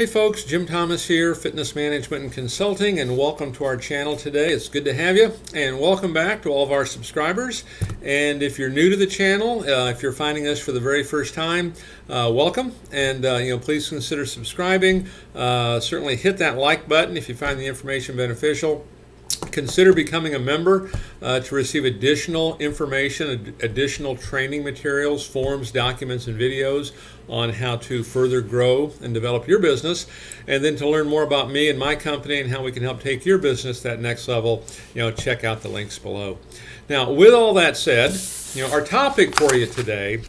Hey folks, Jim Thomas here, Fitness Management and Consulting, and welcome to our channel today. It's good to have you, and welcome back to all of our subscribers. And if you're new to the channel, uh, if you're finding us for the very first time, uh, welcome, and uh, you know please consider subscribing. Uh, certainly hit that like button if you find the information beneficial consider becoming a member uh, to receive additional information, additional training materials, forms, documents, and videos on how to further grow and develop your business. And then to learn more about me and my company and how we can help take your business that next level, you know, check out the links below. Now, with all that said, you know, our topic for you today,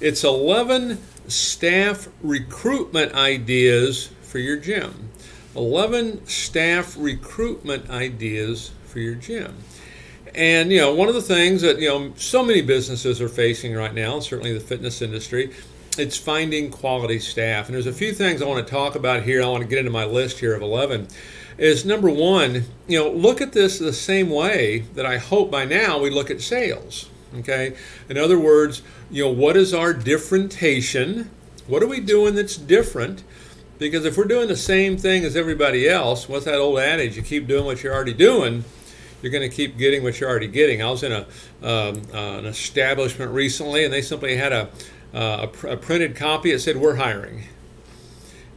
it's 11 staff recruitment ideas for your gym. 11 staff recruitment ideas for your gym. And you know, one of the things that you know so many businesses are facing right now, certainly the fitness industry, it's finding quality staff. And there's a few things I want to talk about here. I want to get into my list here of 11. Is number one, you know, look at this the same way that I hope by now we look at sales. Okay, in other words, you know, what is our differentiation? What are we doing that's different? Because if we're doing the same thing as everybody else, what's that old adage? You keep doing what you're already doing, you're going to keep getting what you're already getting. I was in a um, uh, an establishment recently, and they simply had a, uh, a, pr a, printed copy that said, "We're hiring."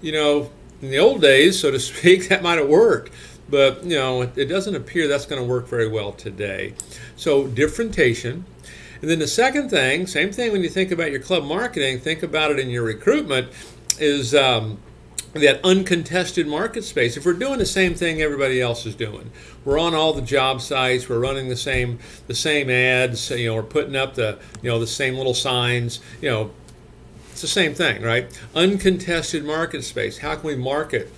You know, in the old days, so to speak, that might have worked, but you know, it, it doesn't appear that's going to work very well today. So, differentiation. And then the second thing, same thing when you think about your club marketing, think about it in your recruitment, is um, that uncontested market space. If we're doing the same thing everybody else is doing, we're on all the job sites, we're running the same the same ads, you know, we're putting up the you know the same little signs, you know, it's the same thing, right? Uncontested market space. How can we market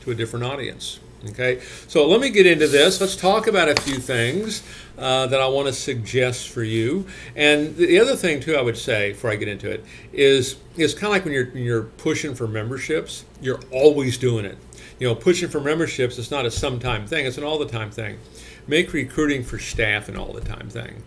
to a different audience? Okay, so let me get into this. Let's talk about a few things uh, that I want to suggest for you. And the other thing too, I would say before I get into it is it's kind of like when you're when you're pushing for memberships. You're always doing it. You know, pushing for memberships. It's not a sometime thing. It's an all the time thing. Make recruiting for staff an all the time thing.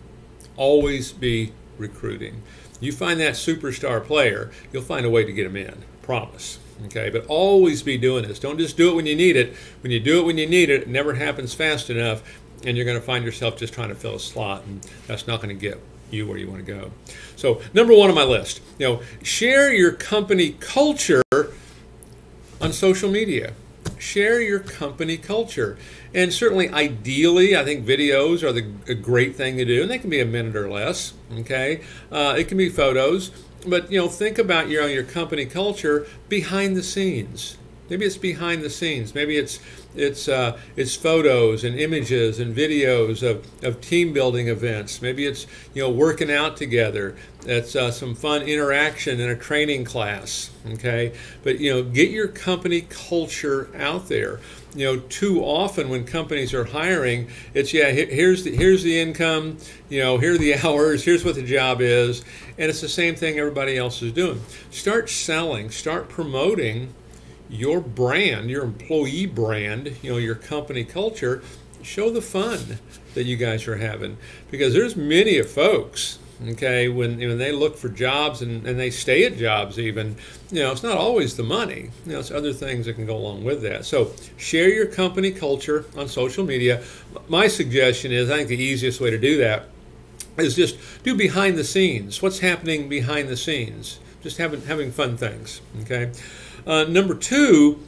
Always be recruiting. You find that superstar player, you'll find a way to get them in. Promise. Okay, but always be doing this. Don't just do it when you need it. When you do it when you need it, it never happens fast enough, and you're going to find yourself just trying to fill a slot, and that's not going to get you where you want to go. So, number one on my list, you know, share your company culture on social media. Share your company culture. And certainly, ideally, I think videos are the, a great thing to do, and they can be a minute or less. Okay, uh, it can be photos but you know, think about your your company culture behind the scenes. Maybe it's behind the scenes. Maybe it's it's uh, it's photos and images and videos of, of team building events. Maybe it's you know working out together. It's uh, some fun interaction in a training class. Okay, but you know get your company culture out there. You know, too often when companies are hiring, it's yeah here's the here's the income. You know, here are the hours. Here's what the job is, and it's the same thing everybody else is doing. Start selling. Start promoting your brand, your employee brand, you know, your company culture, show the fun that you guys are having. Because there's many of folks, okay, when, when they look for jobs and, and they stay at jobs even, you know, it's not always the money. You know, it's other things that can go along with that. So share your company culture on social media. My suggestion is, I think the easiest way to do that is just do behind the scenes. What's happening behind the scenes? Just having having fun things. Okay. Uh, number two,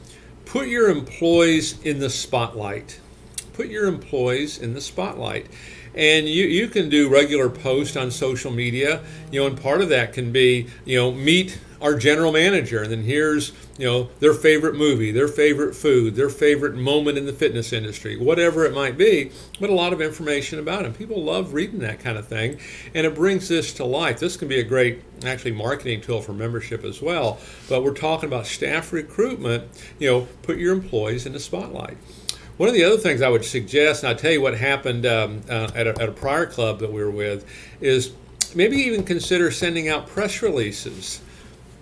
put your employees in the spotlight. Put your employees in the spotlight. And you, you can do regular posts on social media, you know, and part of that can be, you know, meet our general manager, and then here's you know their favorite movie, their favorite food, their favorite moment in the fitness industry, whatever it might be. But a lot of information about them. People love reading that kind of thing, and it brings this to life. This can be a great actually marketing tool for membership as well. But we're talking about staff recruitment. You know, put your employees in the spotlight. One of the other things I would suggest, and I'll tell you what happened um, uh, at, a, at a prior club that we were with, is maybe even consider sending out press releases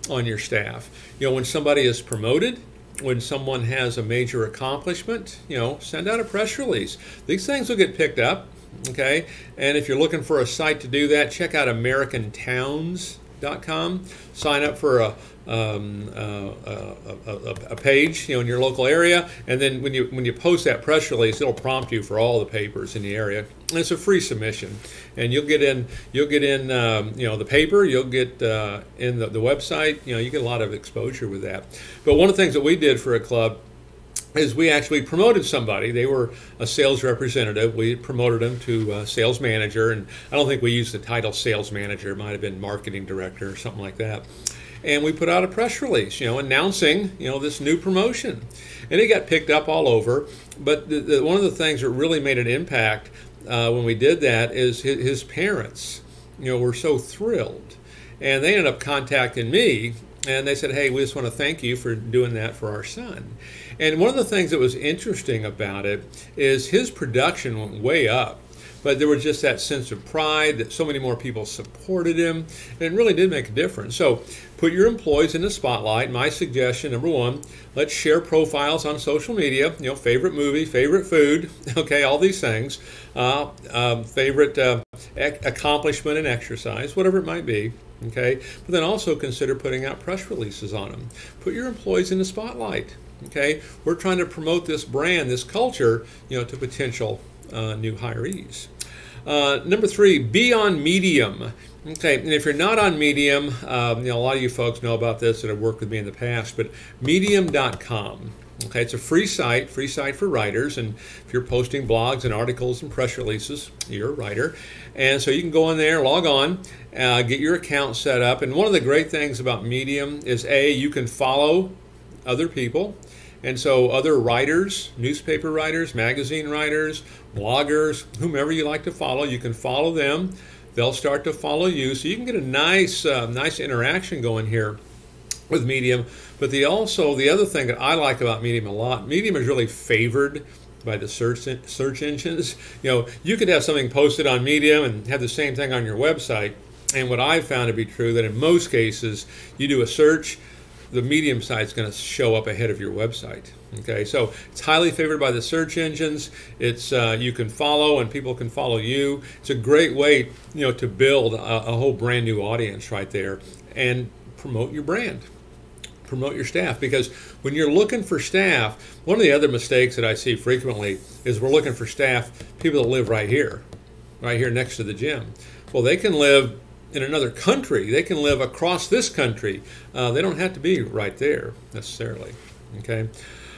on your staff. You know, when somebody is promoted, when someone has a major accomplishment, you know, send out a press release. These things will get picked up, okay? And if you're looking for a site to do that, check out AmericanTowns.com. Sign up for a um, uh, a, a, a, page, you know, in your local area, and then when you when you post that press release, it'll prompt you for all the papers in the area. And it's a free submission, and you'll get in you'll get in um, you know the paper, you'll get uh, in the, the website. You know, you get a lot of exposure with that. But one of the things that we did for a club is we actually promoted somebody. They were a sales representative. We promoted them to uh, sales manager, and I don't think we used the title sales manager. It might have been marketing director or something like that and we put out a press release, you know, announcing, you know, this new promotion. And it got picked up all over. But the, the, one of the things that really made an impact uh, when we did that is his, his parents, you know, were so thrilled. And they ended up contacting me and they said, hey, we just want to thank you for doing that for our son. And one of the things that was interesting about it is his production went way up but there was just that sense of pride that so many more people supported him, and it really did make a difference. So put your employees in the spotlight. My suggestion, number one, let's share profiles on social media. You know, favorite movie, favorite food, okay, all these things, uh, um, favorite uh, accomplishment and exercise, whatever it might be. Okay, but then also consider putting out press releases on them. Put your employees in the spotlight. Okay, we're trying to promote this brand, this culture, you know, to potential uh, new hirees. Uh, number three, be on Medium. Okay, and if you're not on Medium, um, you know, a lot of you folks know about this that have worked with me in the past, but medium.com. Okay, it's a free site, free site for writers, and if you're posting blogs and articles and press releases, you're a writer. And so you can go in there, log on, uh, get your account set up. And one of the great things about Medium is A, you can follow other people. And so, other writers, newspaper writers, magazine writers, bloggers, whomever you like to follow, you can follow them. They'll start to follow you. So, you can get a nice, uh, nice interaction going here with Medium. But the also, the other thing that I like about Medium a lot, Medium is really favored by the search search engines. You know, you could have something posted on Medium and have the same thing on your website. And what I've found to be true that in most cases, you do a search, the medium site is going to show up ahead of your website. Okay, so it's highly favored by the search engines. It's uh, you can follow and people can follow you. It's a great way, you know, to build a, a whole brand new audience right there and promote your brand promote your staff because when you're looking for staff, one of the other mistakes that I see frequently is we're looking for staff, people that live right here, right here next to the gym. Well, they can live in another country. They can live across this country. Uh, they don't have to be right there necessarily. Okay.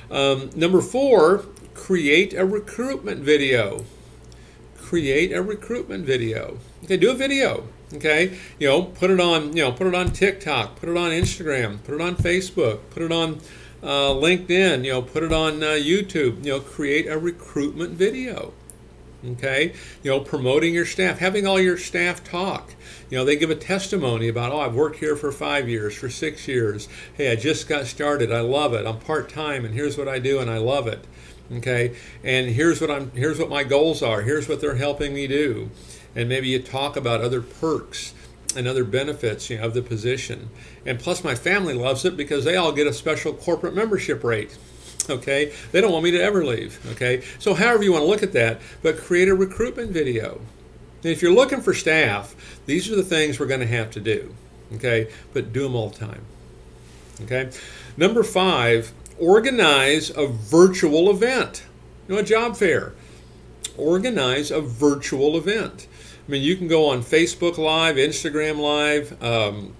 Um, number four, create a recruitment video. Create a recruitment video. Okay, do a video. Okay, you know, put it on. You know, put it on TikTok. Put it on Instagram. Put it on Facebook. Put it on uh, LinkedIn. You know, put it on uh, YouTube. You know, create a recruitment video okay? You know promoting your staff having all your staff talk. You know they give a testimony about oh i've worked here for five years for six years. Hey i just got started. I love it. I'm part-time and here's what i do and i love it. Okay? And here's what i'm here's what my goals are. Here's what they're helping me do. And maybe you talk about other perks and other benefits you know, of the position. And plus my family loves it because they all get a special corporate membership rate okay? They don't want me to ever leave, okay? So however you want to look at that, but create a recruitment video. And if you're looking for staff, these are the things we're going to have to do, okay? But do them all the time, okay? Number five, organize a virtual event. You know, a job fair. Organize a virtual event. I mean, you can go on Facebook Live, Instagram Live, um,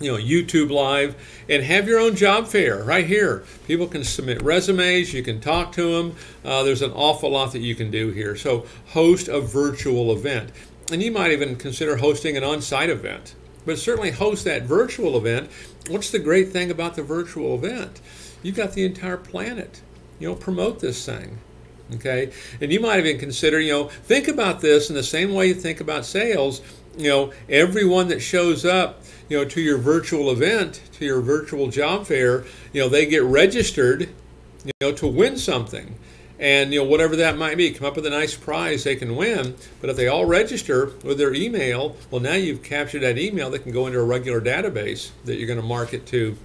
you know, YouTube Live, and have your own job fair right here. People can submit resumes, you can talk to them. Uh, there's an awful lot that you can do here. So, host a virtual event. And you might even consider hosting an on site event, but certainly host that virtual event. What's the great thing about the virtual event? You've got the entire planet. You know, promote this thing okay and you might even consider you know think about this in the same way you think about sales you know everyone that shows up you know, to your virtual event, to your virtual job fair, you know, they get registered, you know, to win something. And, you know, whatever that might be, come up with a nice prize they can win. But if they all register with their email, well, now you've captured that email that can go into a regular database that you're going to market to,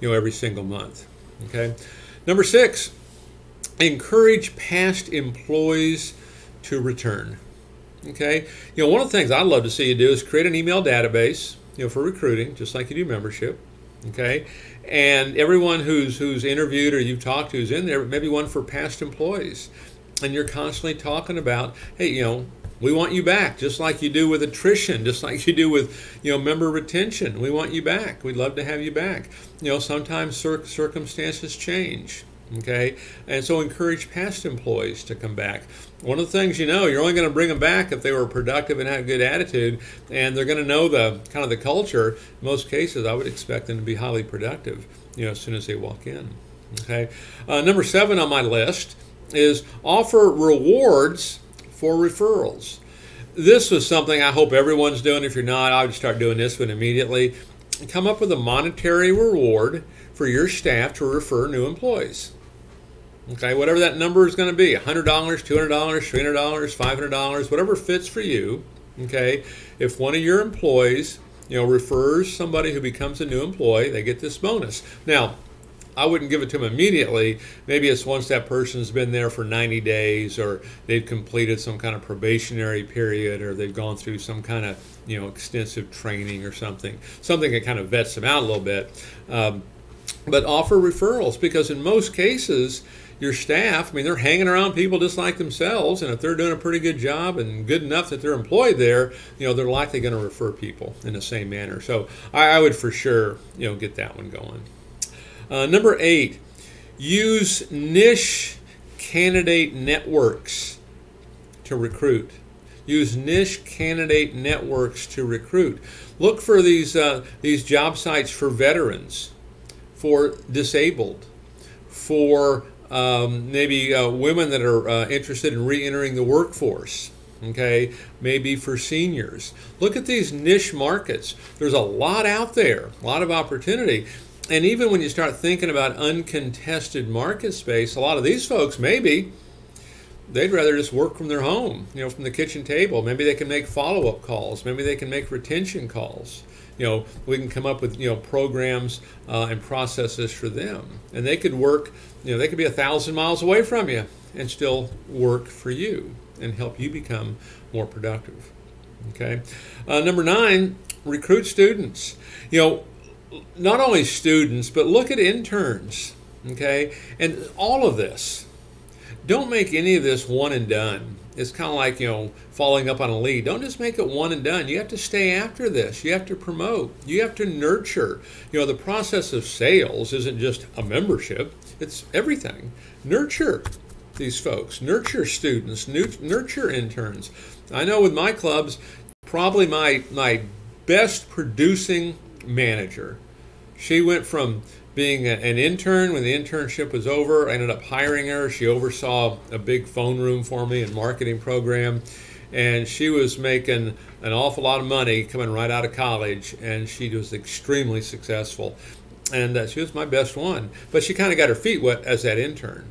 you know, every single month. Okay. Number six, encourage past employees to return. Okay. You know, one of the things I'd love to see you do is create an email database you know, for recruiting, just like you do membership. Okay, and everyone who's who's interviewed or you've talked to who's in there, maybe one for past employees, and you're constantly talking about, hey, you know, we want you back, just like you do with attrition, just like you do with, you know, member retention. We want you back. We'd love to have you back. You know, sometimes cir- circumstances change. Okay, and so encourage past employees to come back. One of the things you know, you're only going to bring them back if they were productive and had a good attitude, and they're going to know the kind of the culture. In most cases, I would expect them to be highly productive. You know, as soon as they walk in. Okay, uh, number seven on my list is offer rewards for referrals. This was something I hope everyone's doing. If you're not, I would start doing this one immediately. Come up with a monetary reward for your staff to refer new employees. Okay, whatever that number is going to be $100, $200, $300, $500, whatever fits for you. Okay, if one of your employees you know refers somebody who becomes a new employee, they get this bonus. Now, I wouldn't give it to them immediately. Maybe it's once that person's been there for 90 days or they've completed some kind of probationary period or they've gone through some kind of you know extensive training or something, something that kind of vets them out a little bit. Um, but offer referrals because in most cases, your staff, I mean, they're hanging around people just like themselves, and if they're doing a pretty good job and good enough that they're employed there, you know, they're likely going to refer people in the same manner. So I, I would for sure, you know, get that one going. Uh, number eight, use niche candidate networks to recruit. Use niche candidate networks to recruit. Look for these uh, these job sites for veterans, for disabled, for um, maybe uh, women that are uh, interested in re-entering the workforce okay maybe for seniors look at these niche markets there's a lot out there a lot of opportunity and even when you start thinking about uncontested market space, a lot of these folks maybe they'd rather just work from their home, you know, from the kitchen table. Maybe they can make follow-up calls. Maybe they can make retention calls. You know, we can come up with you know programs uh, and processes for them, and they could work. You know, they could be a thousand miles away from you and still work for you and help you become more productive. Okay, uh, number nine, recruit students. You know, not only students, but look at interns, okay? And all of this. Don't make any of this one and done. It's kind of like, you know, following up on a lead. Don't just make it one and done. You have to stay after this. You have to promote. You have to nurture. You know, the process of sales isn't just a membership, it's everything. Nurture these folks, nurture students, nurture interns. I know with my clubs, probably my, my best producing manager. She went from being an intern when the internship was over. I ended up hiring her. She oversaw a big phone room for me and marketing program. And she was making an awful lot of money coming right out of college, and she was extremely successful. And uh, she was my best one. But she kind of got her feet wet as that intern.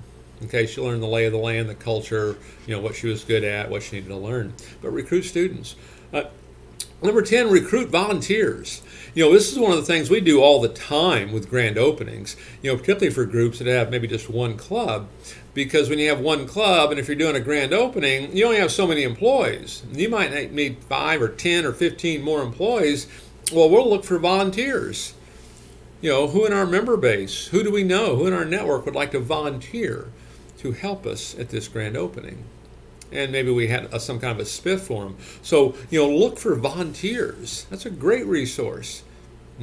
Okay, she learned the lay of the land, the culture, you know, what she was good at, what she needed to learn. But recruit students. Uh, Number 10, recruit volunteers. You know, this is one of the things we do all the time with grand openings, you know, particularly for groups that have maybe just one club. Because when you have one club and if you're doing a grand opening, you only have so many employees. You might need five or 10 or 15 more employees. Well, we'll look for volunteers. You know, who in our member base, who do we know, who in our network would like to volunteer to help us at this grand opening? And maybe we had a, some kind of a spiff for them. So, you know, look for volunteers. That's a great resource.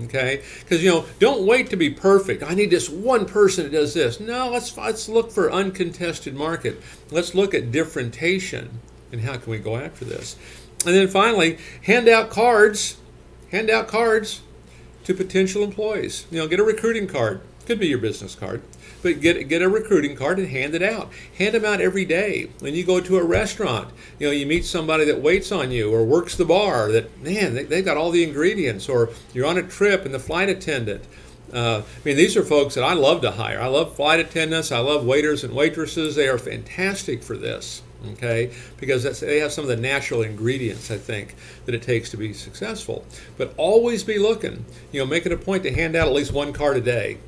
Okay, because you know, don't wait to be perfect. I need this one person that does this. No, let's let's look for uncontested market. Let's look at differentiation and how can we go after this. And then finally, hand out cards. Hand out cards to potential employees. You know, get a recruiting card. Could be your business card. But get get a recruiting card and hand it out. Hand them out every day. When you go to a restaurant, you know, you meet somebody that waits on you or works the bar. That man, they, they've got all the ingredients. Or you're on a trip and the flight attendant. Uh, I mean, these are folks that I love to hire. I love flight attendants. I love waiters and waitresses. They are fantastic for this. Okay, because they have some of the natural ingredients I think that it takes to be successful. But always be looking. You know, make it a point to hand out at least one card a day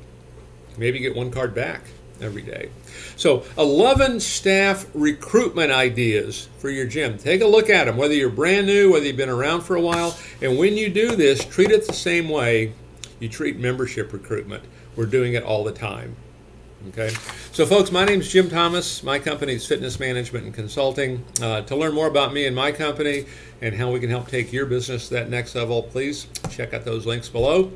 maybe get one card back every day. So 11 staff recruitment ideas for your gym. Take a look at them, whether you're brand new, whether you've been around for a while. And when you do this, treat it the same way you treat membership recruitment. We're doing it all the time. Okay, so folks, my name is Jim Thomas. My company is Fitness Management and Consulting. Uh, to learn more about me and my company and how we can help take your business to that next level, please check out those links below.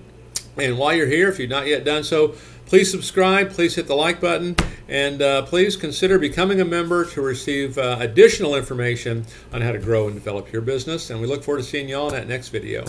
And while you're here, if you've not yet done so, please subscribe, please hit the like button, and uh, please consider becoming a member to receive uh, additional information on how to grow and develop your business. And we look forward to seeing you all in that next video.